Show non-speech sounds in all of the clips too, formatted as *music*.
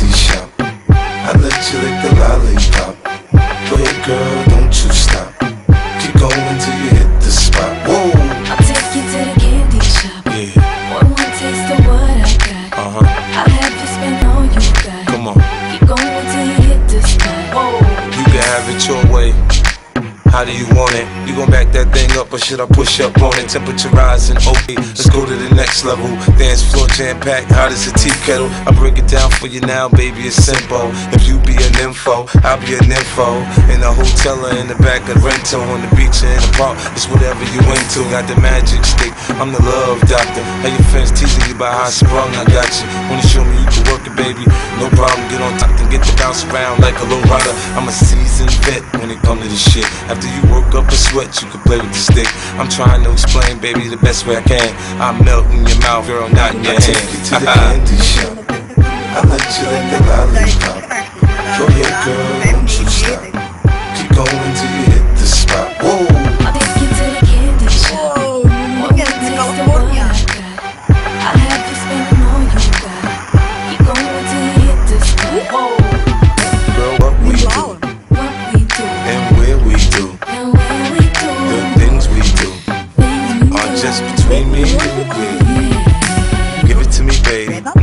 candy shop. I let you lick the lollipop. Go ahead, girl, don't you stop. Keep going till you hit the spot. Whoa. I'll take you to the candy shop. Yeah. One more taste of what I got. Uh huh. I'll have you spend all you got. Come on. Keep going till you hit the spot. Whoa. You can have it your how do you want it? You gon' back that thing up or should I push up on it? Temperature rising, okay, let's go to the next level. Dance floor jam packed, hot as a tea kettle. I break it down for you now, baby, it's simple. If you be an info, I'll be an info. In a hotel or in the back of rental, on the beach or in the park, it's whatever you into. Got the magic stick, I'm the love doctor. How your fans teasing you about how sprung, I got you. Wanna show me bounce around like a low rider. I'm a seasoned vet when it come to this shit. After you work up a sweat, you can play with the stick. I'm trying to explain, baby, the best way I can. I melt in your mouth, girl, not in your I take hand. you to the candy shop. I let you lick the lollipop.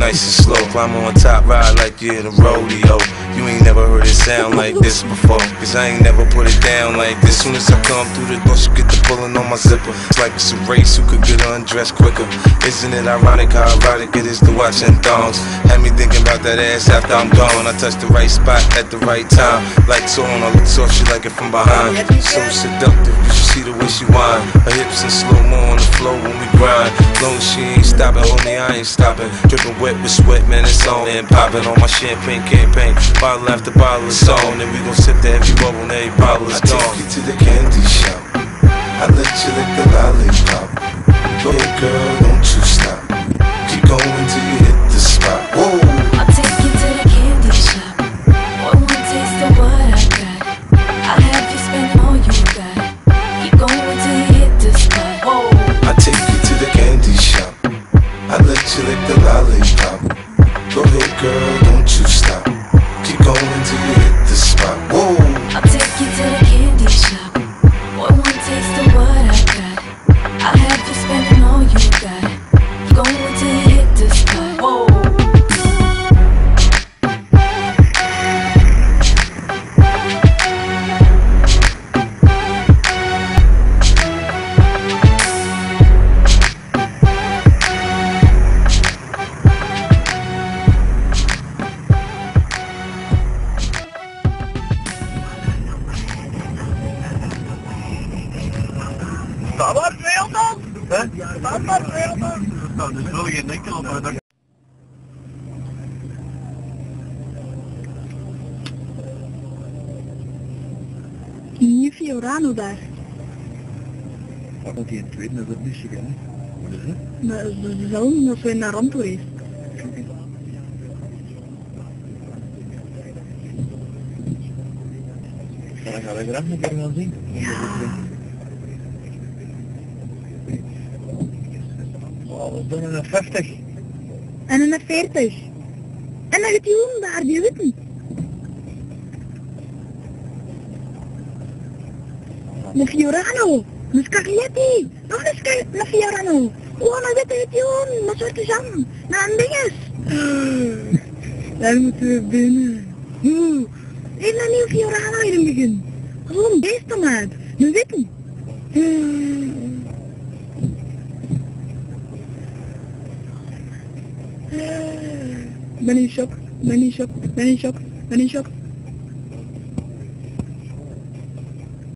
Nice and slow. Climb on top, ride like you're in a rodeo. You ain't never heard it sound like this before. Cause I ain't never put it down like this. Soon as I come through the door, she get the pulling on my zipper. It's like it's a race who could get undressed quicker. Isn't it ironic how erotic it is to watch watching thongs? Had me thinking about that ass after I'm gone. I touched the right spot at the right time. Lights on, I look soft, she like it from behind. So seductive, you should see the way she whine. Her hips in slow mo on the floor when we grind. Long she ain't stopping, homie, I ain't stopping. Dripping wet with sweat, man, it's on and popping on my champagne campaign. Bottle after bottle is on, and we gon' sip the heavy bubble, and every bottle is gone. I take you to the candy shop. I let you lick the lollipop. Go ahead, girl, Go ahead, girl, don't you Hè? maar dus Fiorano daar. Wat moet die in tweede naar dat niet hè? Wat is het? Dat is naar Rand. Dan gaan we graag een keer gaan zien we doen een 50. En een 40. En dan gaat die daar, die witte. Een Fiorano. Een Scaglietti. Nog een, Sca- een Fiorano. Oh, een witte hond. Een zwarte jam. Nou, een dinges. *laughs* Daar moeten we binnen. Oeh. Even een nieuw Fiorano in het begin. Gewoon beest maat. Een witte. Ben in many ben many shock, many in